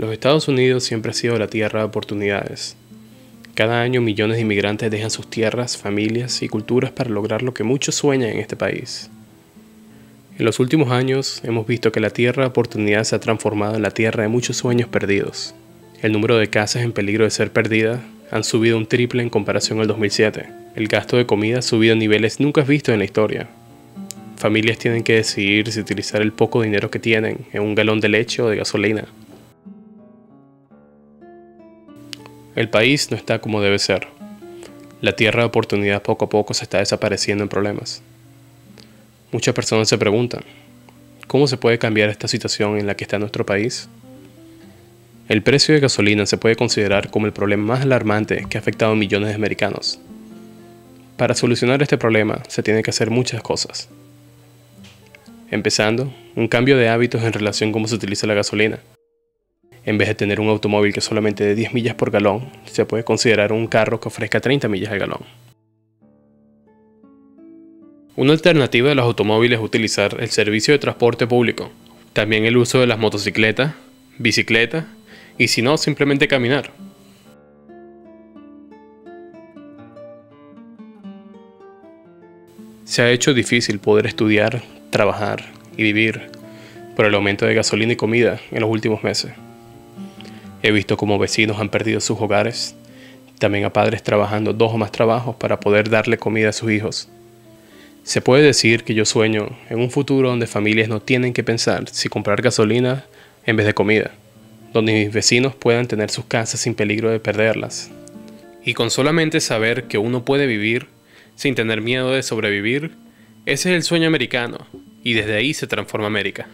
Los Estados Unidos siempre ha sido la tierra de oportunidades. Cada año millones de inmigrantes dejan sus tierras, familias y culturas para lograr lo que muchos sueñan en este país. En los últimos años hemos visto que la tierra de oportunidades se ha transformado en la tierra de muchos sueños perdidos. El número de casas en peligro de ser perdidas han subido un triple en comparación al 2007. El gasto de comida ha subido a niveles nunca vistos en la historia. Familias tienen que decidir si utilizar el poco dinero que tienen en un galón de leche o de gasolina. El país no está como debe ser. La tierra de oportunidad poco a poco se está desapareciendo en problemas. Muchas personas se preguntan, ¿cómo se puede cambiar esta situación en la que está nuestro país? El precio de gasolina se puede considerar como el problema más alarmante que ha afectado a millones de americanos. Para solucionar este problema se tiene que hacer muchas cosas. Empezando, un cambio de hábitos en relación a cómo se utiliza la gasolina. En vez de tener un automóvil que solamente de 10 millas por galón, se puede considerar un carro que ofrezca 30 millas al galón. Una alternativa de los automóviles es utilizar el servicio de transporte público, también el uso de las motocicletas, bicicletas y si no, simplemente caminar. Se ha hecho difícil poder estudiar, trabajar y vivir por el aumento de gasolina y comida en los últimos meses. He visto cómo vecinos han perdido sus hogares, también a padres trabajando dos o más trabajos para poder darle comida a sus hijos. Se puede decir que yo sueño en un futuro donde familias no tienen que pensar si comprar gasolina en vez de comida, donde mis vecinos puedan tener sus casas sin peligro de perderlas. Y con solamente saber que uno puede vivir sin tener miedo de sobrevivir, ese es el sueño americano, y desde ahí se transforma América.